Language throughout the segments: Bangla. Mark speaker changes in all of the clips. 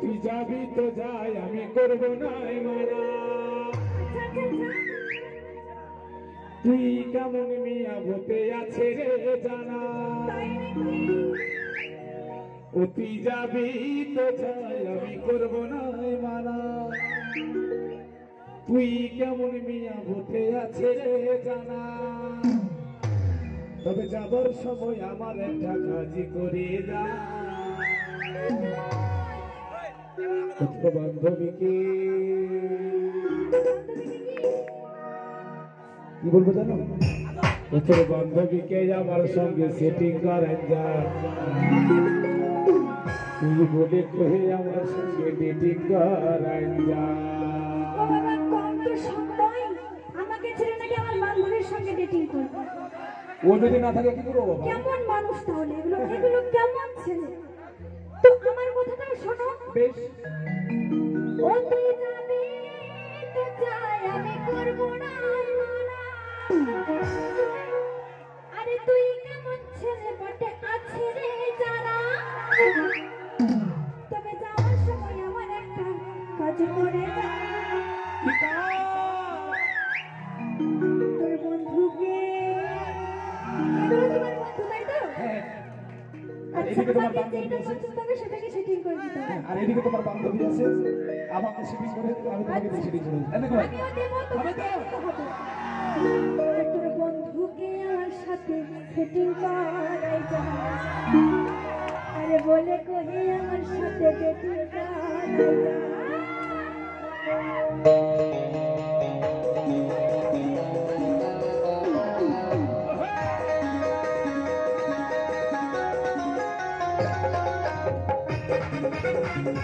Speaker 1: তুই যাবি তো যাই, আমি করব না মানা তুই কেমন মিয়া হতে আছে রে জানা। ও তুই যাবি তো যাই, আমি করব না মানা তুই কেমন মিয়া হতে আছে রে জানা। তবে যাবার সময় আমার একটা কাজই করে যা। বান্ধবীকে কি বলব জানো? ছোট বান্ধবীকে আমার সঙ্গে সেটিং করেন যা। তুই বলে কহে আমার সঙ্গে ডেটিং করেন যা।
Speaker 2: ও
Speaker 1: যদি না থাকে কি করব
Speaker 2: কেমন মানুষ তাহলে? এগুলো এগুলো কেমন ছেলে?
Speaker 1: বেশ।
Speaker 2: আরে তুই কেমন ছেলে বটে আছে রে যারা তবে যাওয়ার সময় আমার একটা কাজ করে যা।
Speaker 1: এদিকে তোমার
Speaker 2: আমাকে
Speaker 1: বান্ধবী আছে।
Speaker 2: সেটাকে সেটিং করে দিতে
Speaker 1: আর এদিকে তোমার বান্ধবী আছে। আমাকে সেটিং করে আমি তোমাকে সেটিং করে দেখো।
Speaker 2: তোর বন্ধুকে আমার সাথে সেটিং করাই যা আরে বলে কহে আমার সাথে করাই যা
Speaker 1: যাবি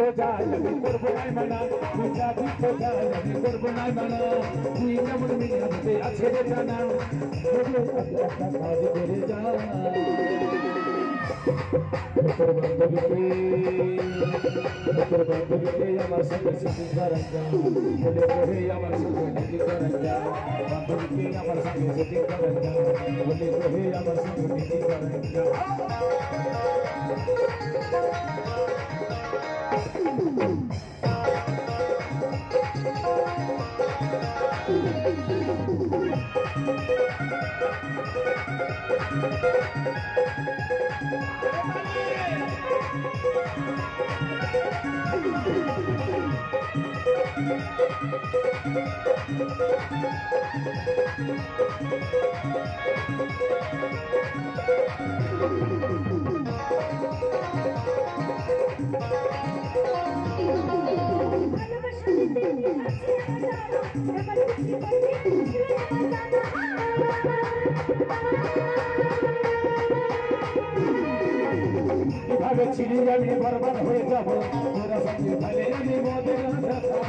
Speaker 1: তো যাই আমি করব নাই মানা তুই যাবি তো যাই আমি করব নাই মানা তুই কেমন মিয়া হতে আছে রে জানা তবুও তাকে একটা কাজ করে যা তোর বান্ধবীকে তোর বান্ধবীকে আমার সঙ্গে সিটি করাই যা বলে করে আমার সঙ্গে সিটি করাই যা বান্ধবীকে আমার সঙ্গে সিটি করাই যা বলে করে আমার সঙ্গে সিটি করাই যা
Speaker 2: ভালোবাসা দিতে আছে
Speaker 1: কীভাবে ছিড়ি আমি বরবাদ হয়ে যাব। তোরা সঙ্গে ভালে আমি মদের খাব।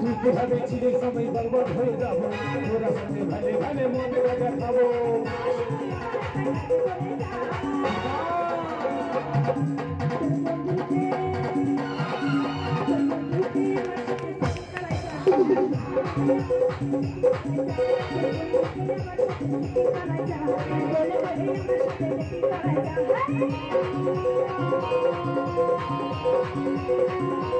Speaker 1: তুই কীভাবে সময় বরবাদ হয়ে যাব। তোরা সঙ্গে ভালে ভালে মদের খাব। তোর দুই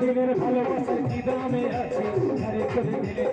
Speaker 1: দিনের ভালোবাসার কি দামে আছে? আরে করে দিলে